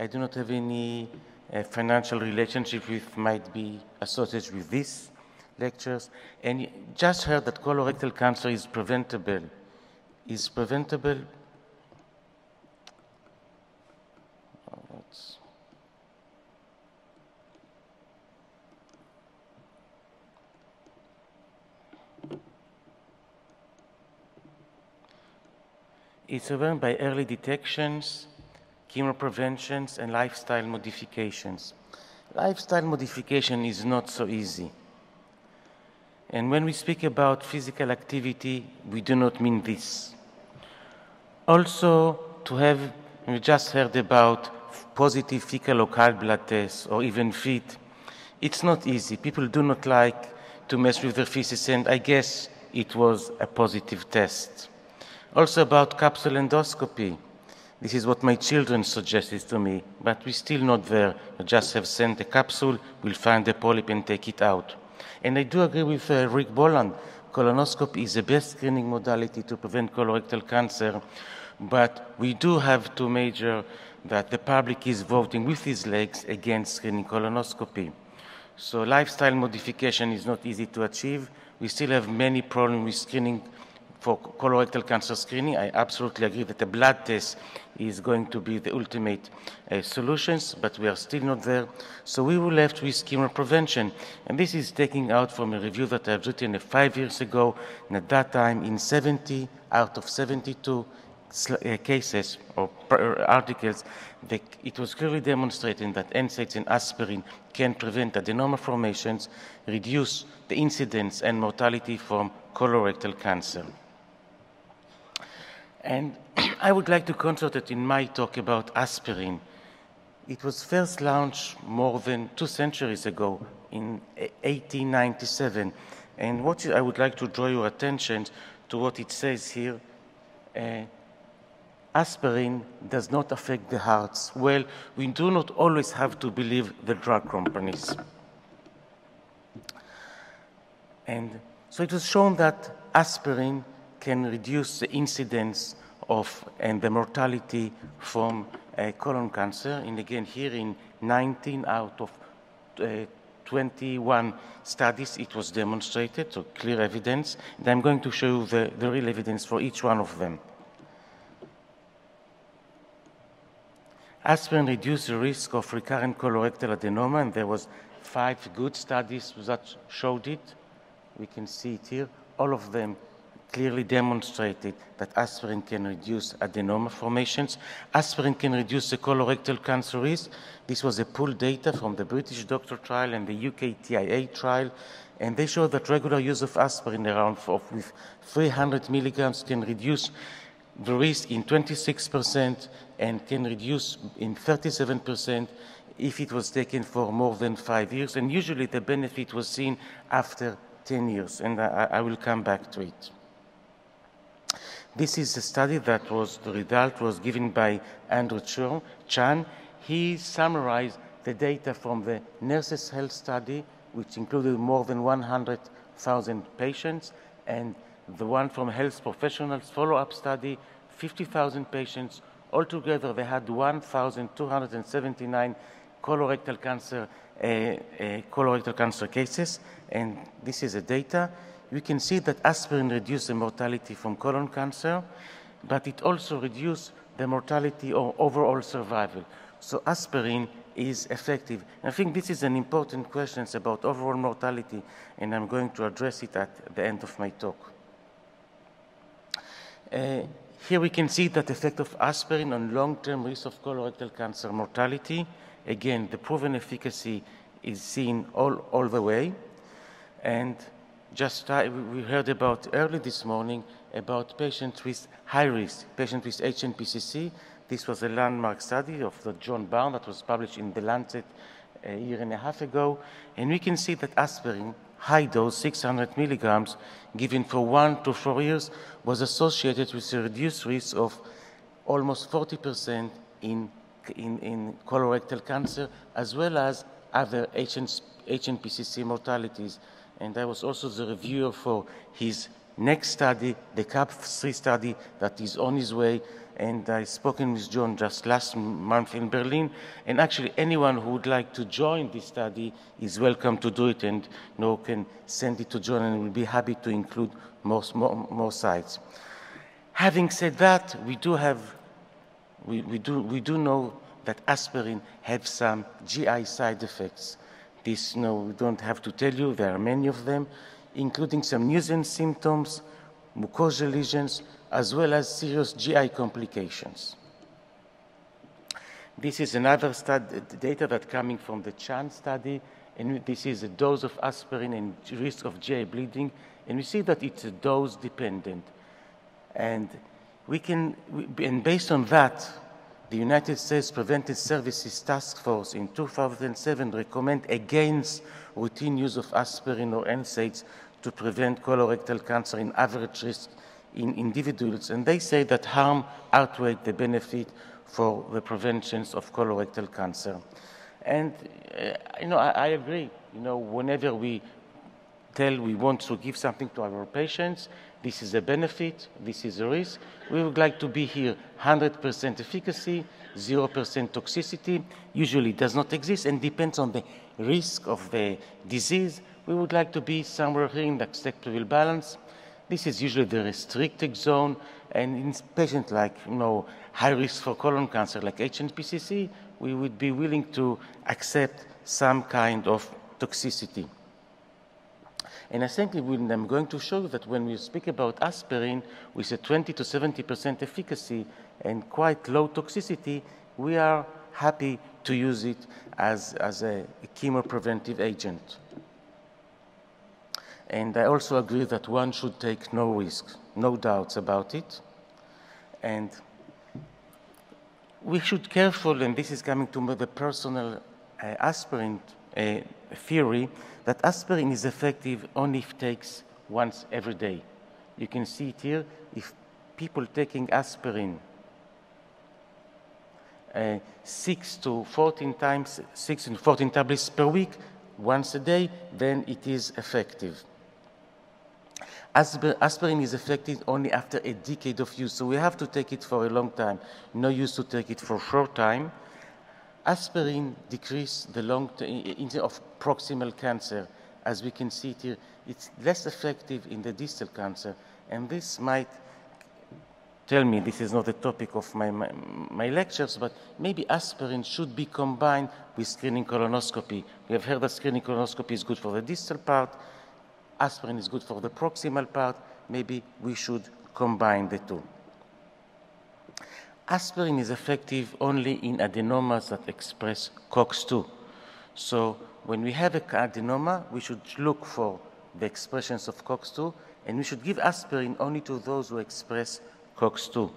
I do not have any uh, financial relationship with might be associated with these lectures. And just heard that colorectal cancer is preventable. Is preventable. It's prevent by early detections, chemo preventions, and lifestyle modifications. Lifestyle modification is not so easy. And when we speak about physical activity, we do not mean this. Also, to have, we just heard about positive fecal occult blood tests or even FIT. It's not easy. People do not like to mess with their feces, and I guess it was a positive test. Also about capsule endoscopy. This is what my children suggested to me, but we're still not there. We just have sent a capsule, we'll find the polyp and take it out. And I do agree with uh, Rick Boland. Colonoscopy is the best screening modality to prevent colorectal cancer, but we do have to measure that the public is voting with his legs against screening colonoscopy. So lifestyle modification is not easy to achieve. We still have many problems with screening for colorectal cancer screening. I absolutely agree that a blood test is going to be the ultimate uh, solutions, but we are still not there. So we were left with chemo prevention. And this is taking out from a review that I've written uh, five years ago. And at that time, in 70 out of 72 uh, cases or articles, the, it was clearly demonstrated that NSAIDs and aspirin can prevent adenoma formations, reduce the incidence and mortality from colorectal cancer. And I would like to concentrate in my talk about aspirin. It was first launched more than two centuries ago in 1897. And what I would like to draw your attention to what it says here. Uh, aspirin does not affect the hearts. Well, we do not always have to believe the drug companies. And so it was shown that aspirin can reduce the incidence of and the mortality from uh, colon cancer. And again, here in 19 out of uh, 21 studies, it was demonstrated, so clear evidence. And I'm going to show you the, the real evidence for each one of them. Aspirin reduced the risk of recurrent colorectal adenoma, and there was five good studies that showed it. We can see it here. All of them clearly demonstrated that aspirin can reduce adenoma formations. Aspirin can reduce the colorectal cancer risk. This was a pooled data from the British doctor trial and the UK TIA trial, and they showed that regular use of aspirin around with 300 milligrams can reduce the risk in 26% and can reduce in 37% if it was taken for more than five years. And usually the benefit was seen after 10 years, and I, I will come back to it. This is a study that was, the result was given by Andrew Chan. He summarized the data from the Nurses' Health Study, which included more than 100,000 patients, and the one from Health Professionals Follow-Up Study, 50,000 patients. Altogether, they had 1,279 colorectal cancer, uh, uh, colorectal cancer cases, and this is the data you can see that aspirin reduced the mortality from colon cancer, but it also reduced the mortality or overall survival. So aspirin is effective. I think this is an important question about overall mortality, and I'm going to address it at the end of my talk. Uh, here we can see that the effect of aspirin on long-term risk of colorectal cancer mortality. Again, the proven efficacy is seen all, all the way. And just uh, we heard about early this morning about patients with high risk, patients with HNPCC. This was a landmark study of the John Burn's that was published in The Lancet a year and a half ago. And we can see that aspirin, high dose, 600 milligrams, given for one to four years, was associated with a reduced risk of almost 40% in, in, in colorectal cancer, as well as other HN, HNPCC mortalities and I was also the reviewer for his next study, the CaPP3 study that is on its way. And I spoken with John just last month in Berlin. And actually, anyone who would like to join this study is welcome to do it and know, can send it to John and we'll be happy to include more, more, more sites. Having said that, we do have, we, we, do, we do know that aspirin have some GI side effects. This, no, we don't have to tell you, there are many of them, including some nuisance symptoms, mucosal lesions, as well as serious GI complications. This is another data that coming from the CHAN study, and this is a dose of aspirin and risk of GI bleeding, and we see that it's dose dependent. And we can, and based on that, the United States Preventive Services Task Force in 2007 recommend against routine use of aspirin or NSAIDs to prevent colorectal cancer in average risk in individuals. And they say that harm outweighs the benefit for the prevention of colorectal cancer. And, uh, you know, I, I agree. You know, whenever we tell we want to give something to our patients, this is a benefit, this is a risk. We would like to be here 100% efficacy, 0% toxicity. Usually does not exist and depends on the risk of the disease. We would like to be somewhere here in the acceptable balance. This is usually the restricted zone, and in patients like you know high risk for colon cancer, like HNPCC, we would be willing to accept some kind of toxicity. And I think I'm going to show that when we speak about aspirin with a 20 to 70% efficacy and quite low toxicity, we are happy to use it as, as a chemopreventive agent. And I also agree that one should take no risks, no doubts about it. And we should careful, and this is coming to the personal uh, aspirin uh, theory, that aspirin is effective only if takes once every day. You can see it here. If people taking aspirin uh, 6 to 14 times, 6 to 14 tablets per week, once a day, then it is effective. Aspirin is effective only after a decade of use, so we have to take it for a long time. No use to take it for a short time aspirin decrease the long term of proximal cancer. As we can see here, it's less effective in the distal cancer. And this might tell me this is not the topic of my, my, my, lectures, but maybe aspirin should be combined with screening colonoscopy. We have heard that screening colonoscopy is good for the distal part, aspirin is good for the proximal part. Maybe we should combine the two. Aspirin is effective only in adenomas that express COX2. So when we have an adenoma, we should look for the expressions of COX2, and we should give aspirin only to those who express COX2.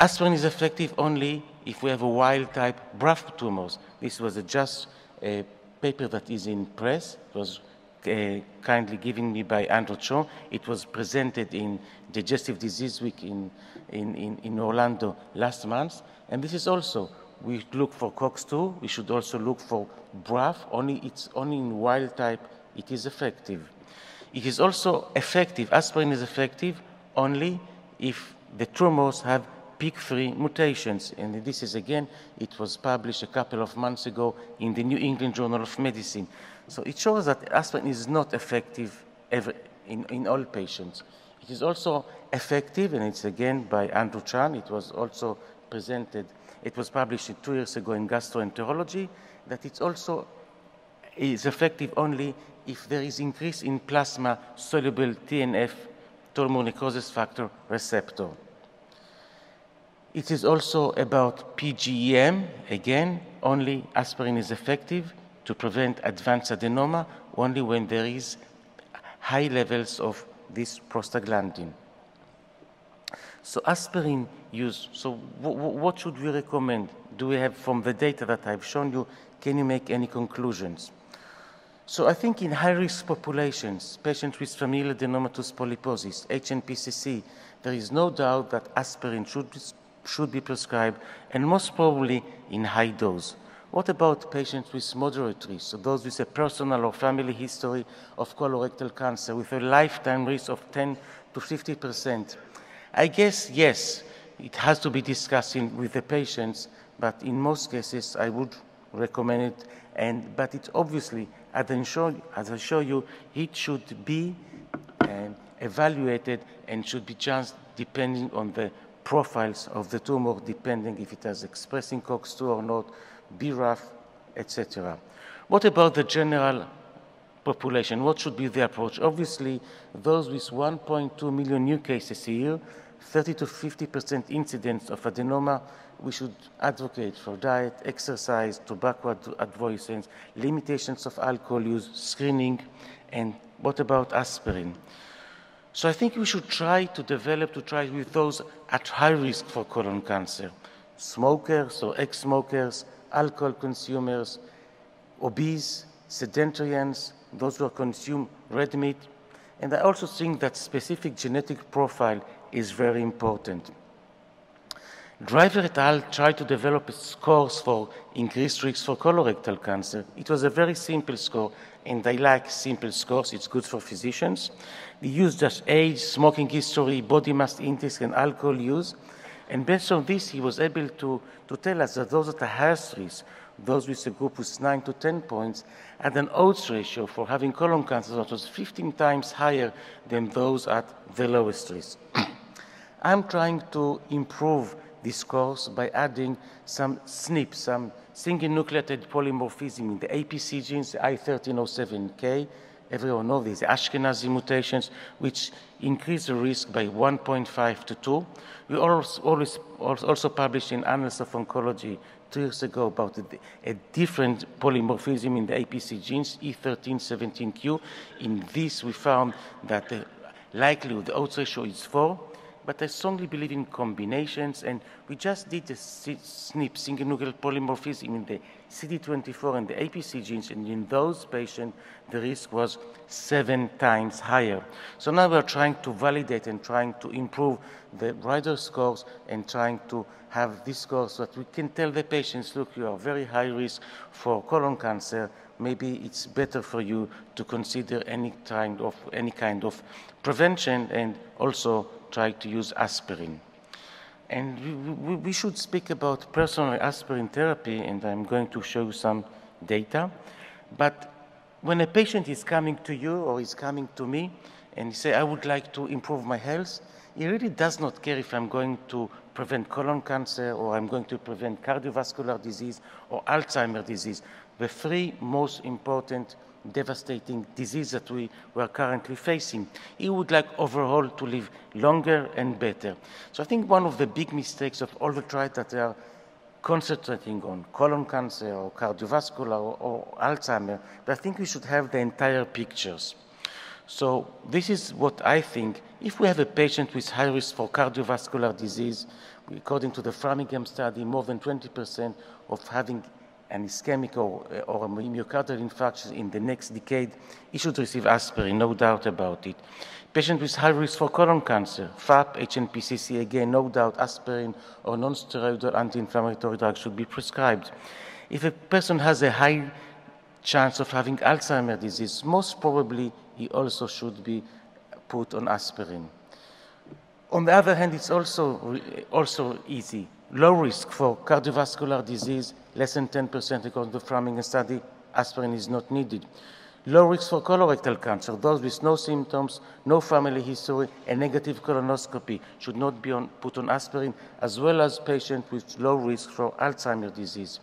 Aspirin is effective only if we have a wild-type BRAF tumors. This was a just a paper that is in press. It was uh, kindly given me by Andrew Chan. It was presented in Digestive Disease Week in, in, in, in Orlando last month. And this is also, we look for COX2, we should also look for BRAF, only it's only in wild type it is effective. It is also effective, aspirin is effective only if the tumors have PIK3 mutations. And this is again, it was published a couple of months ago in the New England Journal of Medicine. So it shows that aspirin is not effective in, in all patients. It is also effective, and it's again by Andrew Chan. It was also presented, it was published two years ago in Gastroenterology, that it's also is effective only if there is increase in plasma soluble TNF, total necrosis factor receptor. It is also about PGEM. Again, only aspirin is effective to prevent advanced adenoma only when there is high levels of this prostaglandin. So aspirin use, so what should we recommend? Do we have from the data that I've shown you, can you make any conclusions? So I think in high-risk populations, patients with familial adenomatous polyposis, HNPCC, there is no doubt that aspirin should should be prescribed, and most probably in high dose. What about patients with moderate risk, so those with a personal or family history of colorectal cancer with a lifetime risk of 10 to 50%. I guess, yes, it has to be discussed with the patients, but in most cases, I would recommend it. And, but it's obviously, as I show, as I show you, it should be um, evaluated and should be just depending on the profiles of the tumor, depending if it has expressing COX-2 or not, BRAF, etc. What about the general population? What should be the approach? Obviously, those with 1.2 million new cases a year, 30 to 50% incidence of adenoma, we should advocate for diet, exercise, tobacco avoidance, limitations of alcohol use, screening, and what about aspirin? So I think we should try to develop to try with those at high risk for colon cancer, smokers or ex-smokers, alcohol consumers, obese, sedentarians, those who consume red meat. And I also think that specific genetic profile is very important. Driver et al. tried to develop scores for increased risk for colorectal cancer. It was a very simple score, and I like simple scores. It's good for physicians. They used just age, smoking history, body mass index, and alcohol use. And based on this, he was able to, to tell us that those at the highest risk, those with a group with 9 to 10 points, had an odds ratio for having colon cancer that was 15 times higher than those at the lowest risk. I'm trying to improve this course by adding some SNPs, some single nucleotide polymorphism in the APC genes, I1307K. Everyone knows these Ashkenazi mutations, which increase the risk by 1.5 to 2. We also, always, also published in Annals of Oncology two years ago about a, a different polymorphism in the APC genes, E1317Q. In this, we found that the likelihood, the odds ratio is 4, but I strongly believe in combinations, and we just did the SNP, single nucleotide polymorphism, in the CD24 and the APC genes, and in those patients, the risk was seven times higher. So now we're trying to validate and trying to improve the rider scores and trying to have this score so that we can tell the patients, look, you are very high risk for colon cancer, maybe it's better for you to consider any kind of any kind of prevention and also try to use aspirin. And we, we, should speak about personal aspirin therapy, and I'm going to show you some data. But when a patient is coming to you or is coming to me and he say, I would like to improve my health, he really does not care if I'm going to prevent colon cancer or I'm going to prevent cardiovascular disease or Alzheimer's disease. The three most important devastating disease that we were currently facing. He would like overall to live longer and better. So I think one of the big mistakes of all the trials that they are concentrating on colon cancer or cardiovascular or, or Alzheimer, but I think we should have the entire pictures. So this is what I think. If we have a patient with high risk for cardiovascular disease, according to the Framingham study, more than 20% of having an ischemic or, or a myocardial infarction in the next decade, he should receive aspirin, no doubt about it. Patient with high risk for colon cancer, FAP, HNPCC, again, no doubt aspirin or non-steroidal anti-inflammatory drugs should be prescribed. If a person has a high chance of having Alzheimer's disease, most probably he also should be put on aspirin. On the other hand, it's also, also easy low risk for cardiovascular disease, less than 10% according to the Framingham study, aspirin is not needed. Low risk for colorectal cancer, those with no symptoms, no family history, and negative colonoscopy should not be on, put on aspirin, as well as patients with low risk for Alzheimer's disease.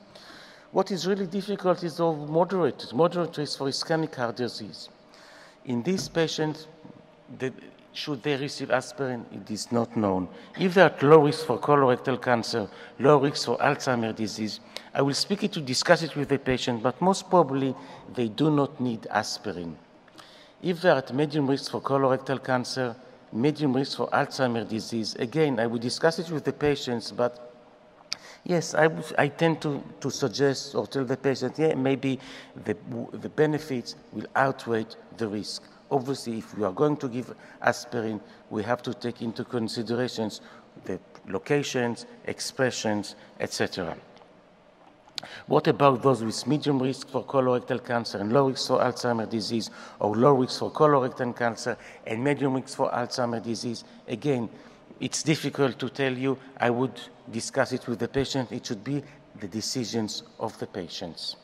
What is really difficult is of moderate, moderate risk for ischemic heart disease. In these patients, the, should they receive aspirin? It is not known. If they are at low risk for colorectal cancer, low risk for Alzheimer's disease, I will speak it to discuss it with the patient, but most probably they do not need aspirin. If they are at medium risk for colorectal cancer, medium risk for Alzheimer's disease, again, I will discuss it with the patients, but Yes, I, I, tend to, to suggest or tell the patient, yeah, maybe the, the benefits will outweigh the risk obviously, if we are going to give aspirin, we have to take into considerations the locations, expressions, etc. What about those with medium risk for colorectal cancer and low risk for Alzheimer's disease, or low risk for colorectal cancer and medium risk for Alzheimer's disease? Again, it's difficult to tell you. I would discuss it with the patient. It should be the decisions of the patients.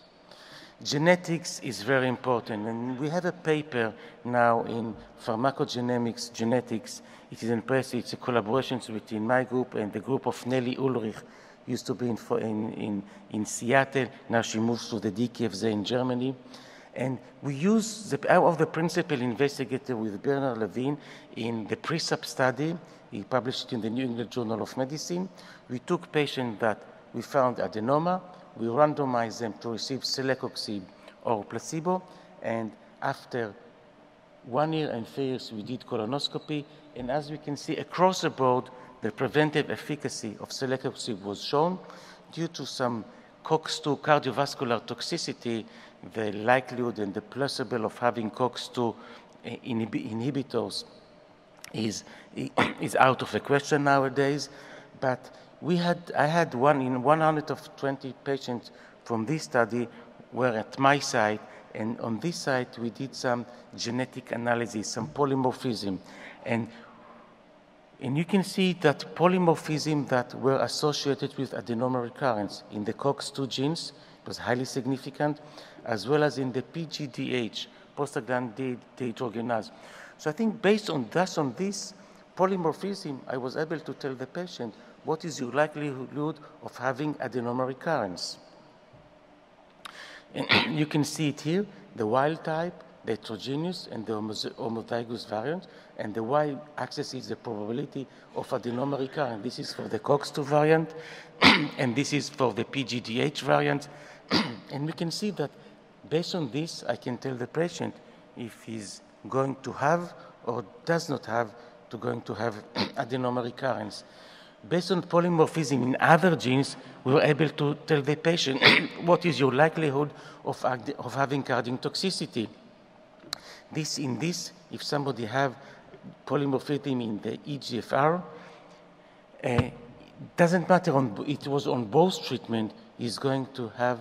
Genetics is very important, and we have a paper now in pharmacogenomics genetics. It is impressive. It's a collaboration between my group and the group of Neli Ulrich, used to be in, in, in, in Seattle. Now she moves to the DKFZ in Germany. And we use the, of the principal investigator with Bernard Levin in the PreSAP study. He published it in the New England Journal of Medicine. We took patients that we found adenoma, we randomized them to receive celecoxib or placebo, and after one year and three years, we did colonoscopy, and as we can see across the board, the preventive efficacy of celecoxib was shown due to some COX-2 cardiovascular toxicity, the likelihood and the plausible of having COX-2 eh, inhib inhibitors is, is out of the question nowadays. But we had, I had one in 120 patients from this study were at my site, and on this site we did some genetic analysis, some polymorphism, and and you can see that polymorphism that were associated with adenoma recurrence in the COX-2 genes was highly significant, as well as in the PGDH, prostaglandin dehydrogenase. So I think based on that, on this polymorphism, I was able to tell the patient what is your likelihood of having adenoma recurrence. You can see it here, the wild type, the heterogeneous, and the homozygous variant, and the y-axis is the probability of adenoma recurrence. This is for the COX-2 variant, and this is for the PGDH variant. and we can see that based on this, I can tell the patient if he's going to have or does not have to going to have adenoma recurrence. Based on polymorphism in other genes, we were able to tell the patient what is your likelihood of, of having cardiac toxicity. This in this, if somebody have polymorphism in the EGFR, uh, doesn't matter on it was on both treatment is going to have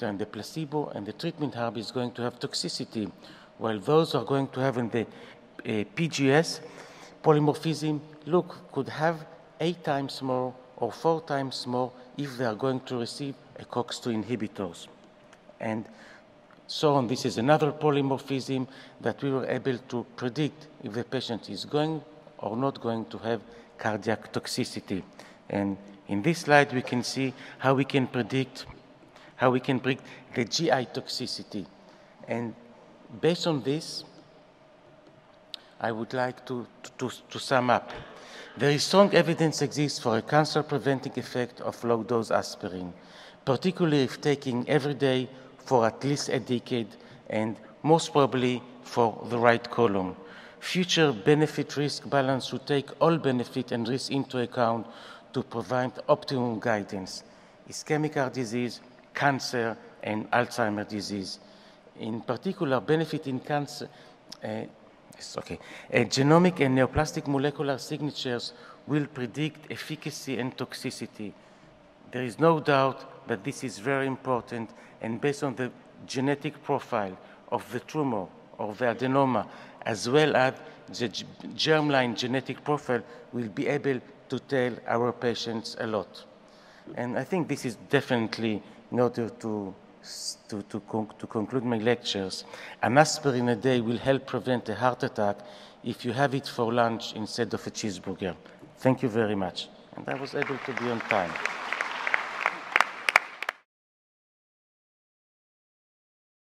and the placebo and the treatment arm is going to have toxicity, while those are going to have in the uh, PGS polymorphism look could have eight times more or four times more if they are going to receive a COX-2 inhibitors. And so on, this is another polymorphism that we were able to predict if the patient is going or not going to have cardiac toxicity. And in this slide, we can see how we can predict how we can predict the GI toxicity. And based on this, I would like to, to, to sum up. Very strong evidence exists for a cancer-preventing effect of low-dose aspirin, particularly if taken every day for at least a decade and most probably for the right column. Future benefit-risk balance should take all benefit and risk into account to provide optimum guidance. Ischemic heart disease, cancer, and Alzheimer's disease. In particular, benefit in cancer, uh, Yes, okay. Uh, genomic and neoplastic molecular signatures will predict efficacy and toxicity. There is no doubt that this is very important, and based on the genetic profile of the tumor or the adenoma, as well as the germline genetic profile, we'll be able to tell our patients a lot. And I think this is definitely in order to to, to, con to conclude my lectures, an aspirin a day will help prevent a heart attack if you have it for lunch instead of a cheeseburger. Thank you very much. And I was able to be on time.